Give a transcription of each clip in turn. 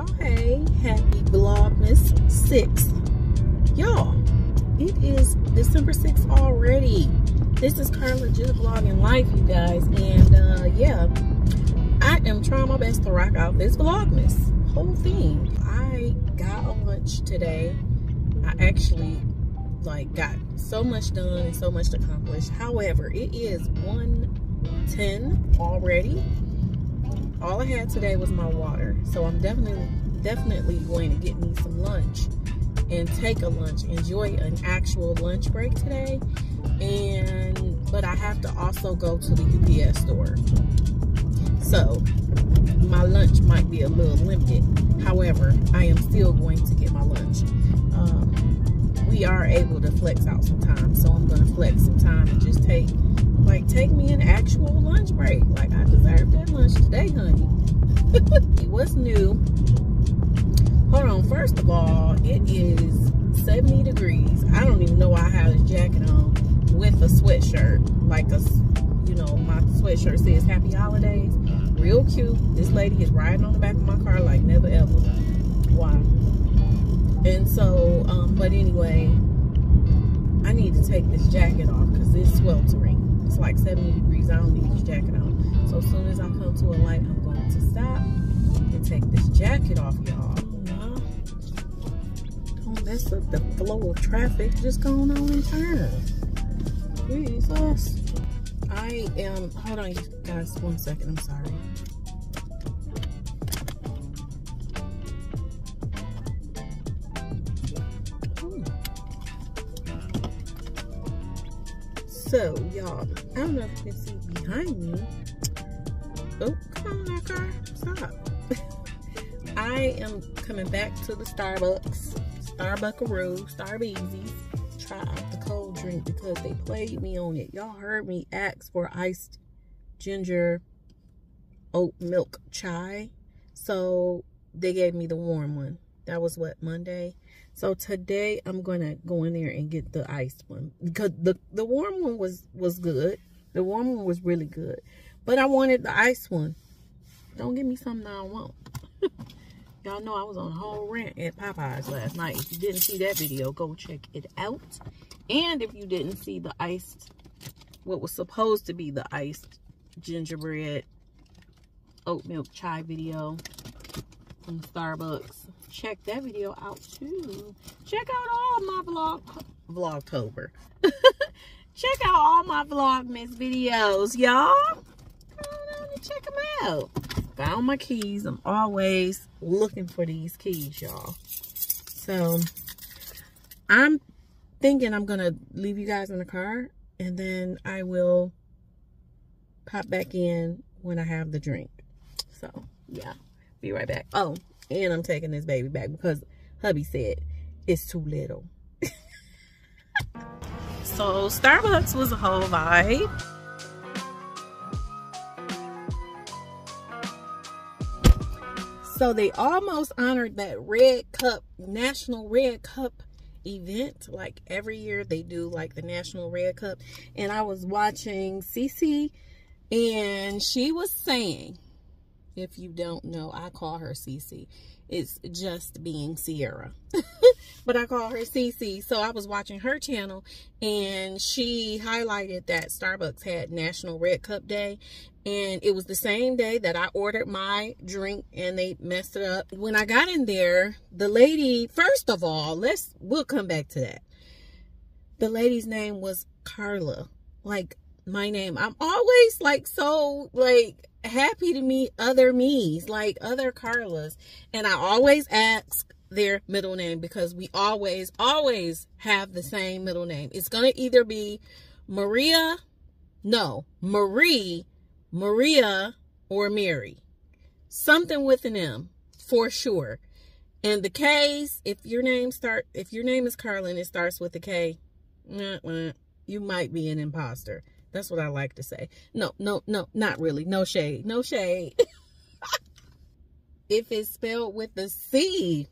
y'all hey happy vlogmas 6th y'all it is december 6th already. This is carla just vlogging life you guys and uh yeah. I am trying my best to rock out this vlogmas whole thing. I got a lunch today. I actually like got so much done and so much accomplished however it is 110 already all I had today was my water. So I'm definitely definitely going to get me some lunch and take a lunch, enjoy an actual lunch break today. And but I have to also go to the UPS store. So my lunch might be a little limited. However, I am still going to get my lunch. Um, we are able to flex out some time. So I'm going to flex some time and just take like, take me an actual lunch break. Like, I deserve that lunch today, honey. What's new? Hold on. First of all, it is 70 degrees. I don't even know why I have this jacket on with a sweatshirt. Like a, you know, my sweatshirt says Happy Holidays. Real cute. This lady is riding on the back of my car like never ever. Why? And so, um, but anyway, I need to take this jacket off because it's sweltering it's like 70 degrees. I don't need this jacket on. So as soon as I come to a light, I'm going to stop and take this jacket off, y'all. Don't mess up the flow of traffic. Just going on in turn. Jesus. I am, hold on guys, one second, I'm sorry. So, y'all, I don't know if you can see behind me. Oh, come on car. Stop. I am coming back to the Starbucks. Starbuckaroo, Starbeezies. Try out the cold drink because they played me on it. Y'all heard me ask for iced ginger oat milk chai. So they gave me the warm one. That was what, Monday? So today I'm gonna go in there and get the iced one because the the warm one was was good. The warm one was really good, but I wanted the iced one. Don't give me something I don't want. Y'all know I was on a whole rant at Popeyes last night. If you didn't see that video, go check it out. And if you didn't see the iced, what was supposed to be the iced gingerbread oat milk chai video from Starbucks, check that video out too. Check out all my vlog, vlogtober. check out all my Vlogmas videos, y'all. Come on and check them out. Found my keys. I'm always looking for these keys, y'all. So, I'm thinking I'm to leave you guys in the car. And then I will pop back in when I have the drink. So, yeah. Be right back. Oh, and I'm taking this baby back because hubby said it's too little. so Starbucks was a whole vibe. So they almost honored that Red Cup, National Red Cup event. Like every year they do like the National Red Cup. And I was watching Cece and she was saying if you don't know, I call her Cece. It's just being Sierra. but I call her Cece. So I was watching her channel and she highlighted that Starbucks had National Red Cup Day. And it was the same day that I ordered my drink and they messed it up. When I got in there, the lady, first of all, let's, we'll come back to that. The lady's name was Carla. Like my name. I'm always like so like happy to meet other me's, like other Carlas. And I always ask their middle name because we always, always have the same middle name. It's going to either be Maria, no, Marie, Maria, or Mary. Something with an M for sure. And the K's, if your name start, if your name is Carla and it starts with a K, you might be an imposter. That's what I like to say. No, no, no, not really. No shade. No shade. if it's spelled with a C,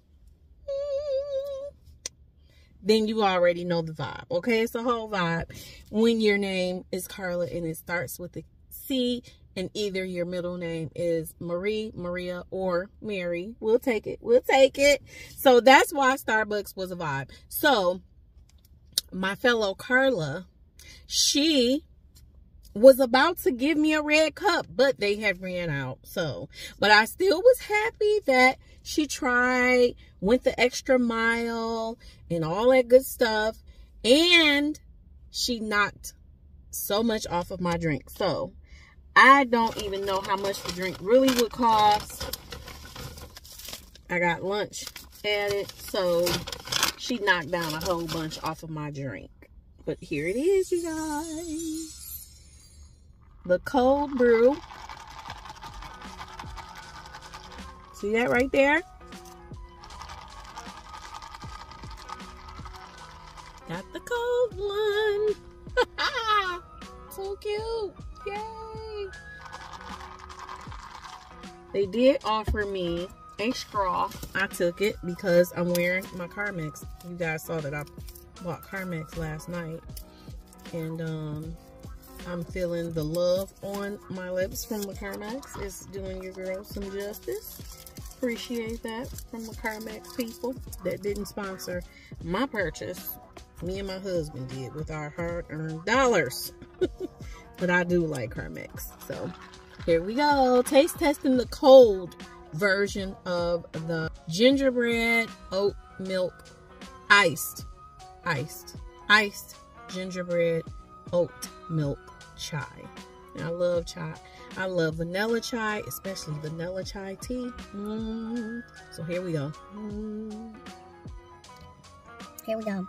then you already know the vibe. Okay, it's a whole vibe. When your name is Carla and it starts with a C and either your middle name is Marie, Maria, or Mary. We'll take it. We'll take it. So that's why Starbucks was a vibe. So my fellow Carla, she was about to give me a red cup, but they had ran out. So, but I still was happy that she tried, went the extra mile and all that good stuff. And she knocked so much off of my drink. So, I don't even know how much the drink really would cost. I got lunch it. So, she knocked down a whole bunch off of my drink. But here it is, you guys the cold brew. See that right there? Got the cold one. so cute. Yay. They did offer me a straw. I took it because I'm wearing my Carmex. You guys saw that I bought Carmex last night. And um I'm feeling the love on my lips from Carmex. It's doing your girl some justice. Appreciate that from Carmex people that didn't sponsor my purchase. Me and my husband did with our hard-earned dollars. but I do like Carmex. So here we go. Taste testing the cold version of the gingerbread oat milk iced, iced, iced gingerbread oat milk chai. And I love chai. I love vanilla chai, especially vanilla chai tea. Mm. So here we go. Mm. Here we go.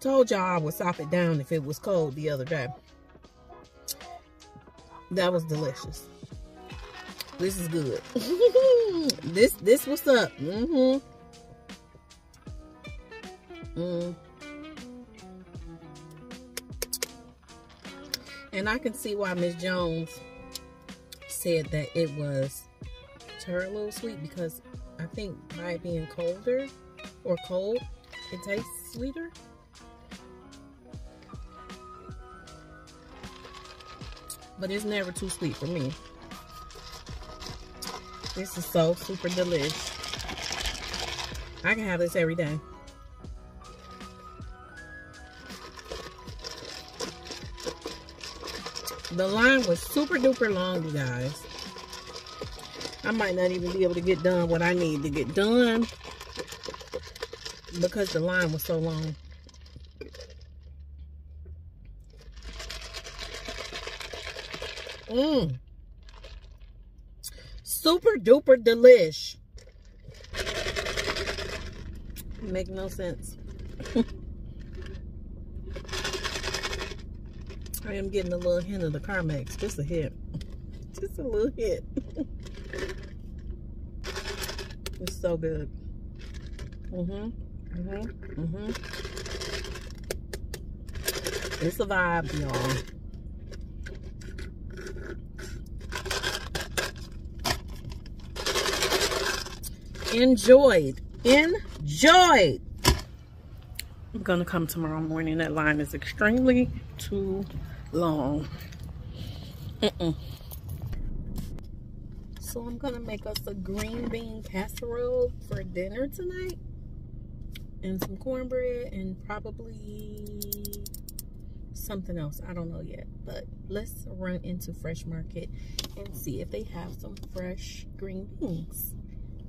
Told y'all I would stop it down if it was cold the other day. That was delicious. This is good. this this what's up. Mm-hmm. Mm. And I can see why Miss Jones said that it was her a little sweet because I think by it being colder or cold, it tastes sweeter. But it's never too sweet for me. This is so super delicious. I can have this every day. The line was super duper long, you guys. I might not even be able to get done what I need to get done because the line was so long. Mmm super duper delish. Make no sense. I am getting a little hint of the Carmex. Just a hint. Just a little hint. it's so good. Mm-hmm. Mm-hmm. Mm-hmm. It's a vibe, y'all. Enjoyed. Enjoyed. I'm going to come tomorrow morning. That line is extremely too long. Mm -mm. So I'm going to make us a green bean casserole for dinner tonight. And some cornbread and probably something else. I don't know yet. But let's run into Fresh Market and see if they have some fresh green beans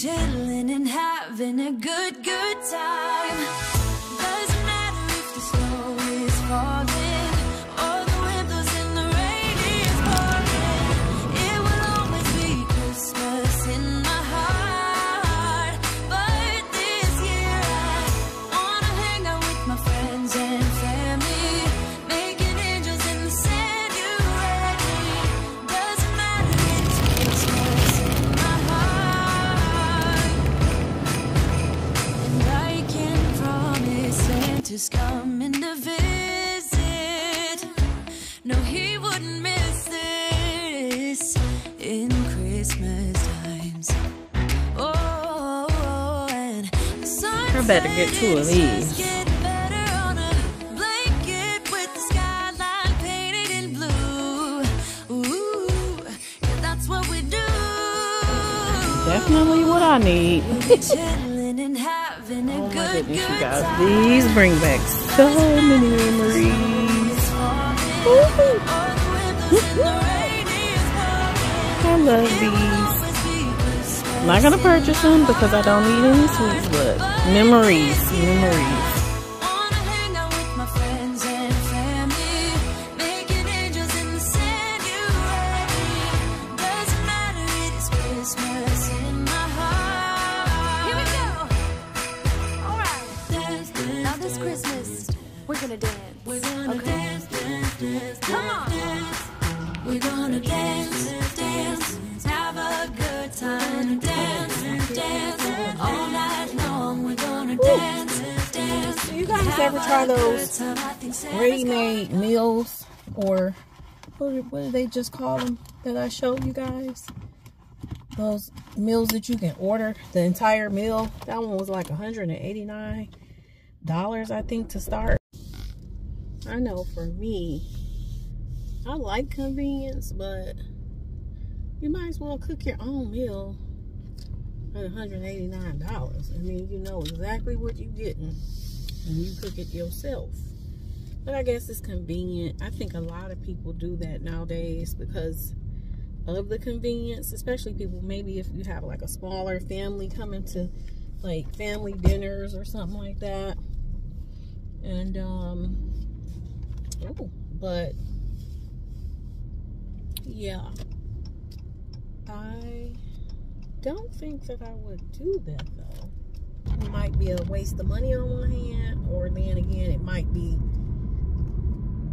Chilling and having a good, good time. Ooh, yeah, that's what we do. Definitely what I need. Chilling and having a Oh my goodness, you guys. These bring back so many memories. I love these. Not gonna purchase them because I don't need any sweets, but memories, memories. Do you guys ever try those ready-made meals or what, do- they just call them that I showed you guys? Those meals that you can order the entire meal. That one was like $189 I think to start. I know for me, I like convenience, but you might as well cook your own meal $189. I mean, you know exactly what you're getting and you cook it yourself. But I guess it's convenient. I think a lot of people do that nowadays because of the convenience, especially people maybe if you have like a smaller family coming to like family dinners or something like that. And um oh, but yeah. I don't think that I would do that though it might be a waste of money on one hand, or then again, it might be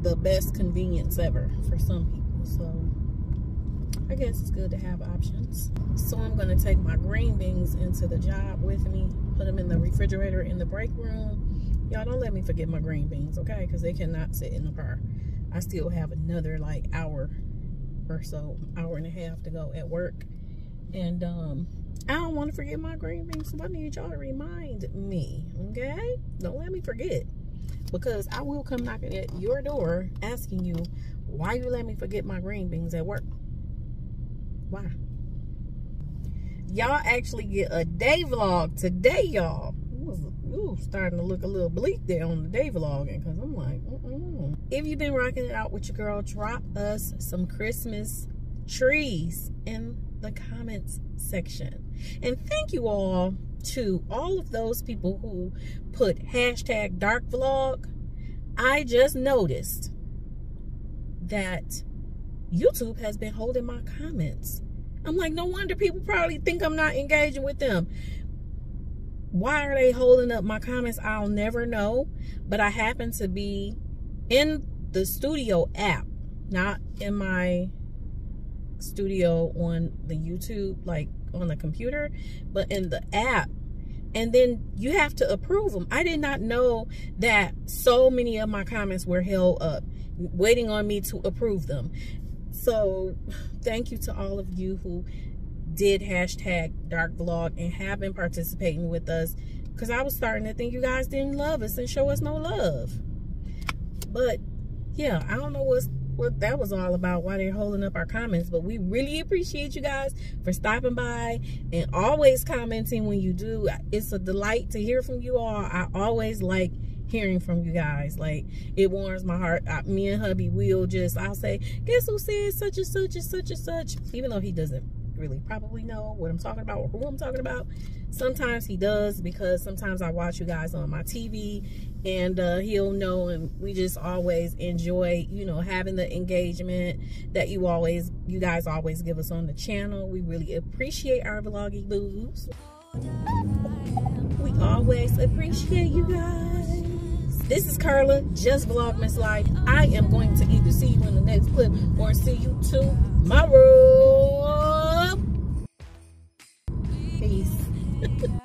the best convenience ever for some people. So I guess it's good to have options. So I'm gonna take my green beans into the job with me, put them in the refrigerator in the break room. Y'all don't let me forget my green beans, okay? Because they cannot sit in the car. I still have another like hour or so, hour and a half to go at work. And um I don't want to forget my green beans, so I need y'all to remind me, okay? Don't let me forget. Because I will come knocking at your door asking you why you let me forget my green beans at work. Why? Y'all actually get a day vlog today, y'all. Ooh, starting to look a little bleak there on the day vlogging because I'm like, mm-mm. if you've been rocking it out with your girl, drop us some Christmas trees in the comments section. And thank you all to all of those people who put hashtag dark vlog. I just noticed that YouTube has been holding my comments. I'm like, no wonder people probably think I'm not engaging with them. Why are they holding up my comments? I'll never know. But I happen to be in the studio app, not in my studio on the YouTube, like on the computer, but in the app. And then you have to approve them. I did not know that so many of my comments were held up, waiting on me to approve them. So thank you to all of you who did hashtag dark vlog and have been participating with us because I was starting to think you guys didn't love us and show us no love. But yeah, I don't know what's what that was all about, why they're holding up our comments. But we really appreciate you guys for stopping by and always commenting when you do. It's a delight to hear from you all. I always like hearing from you guys. Like, it warms my heart. I, me and hubby will just, I'll say, guess who said such and such and such and such? Even though he doesn't really probably know what I'm talking about or who I'm talking about. Sometimes he does because sometimes I watch you guys on my TV and uh, he'll know and we just always enjoy, you know, having the engagement that you always, you guys always give us on the channel. We really appreciate our vloggy boos. We always appreciate you guys. This is Carla, just Vlogmas Life. I am going to either see you in the next clip or see you tomorrow. Peace.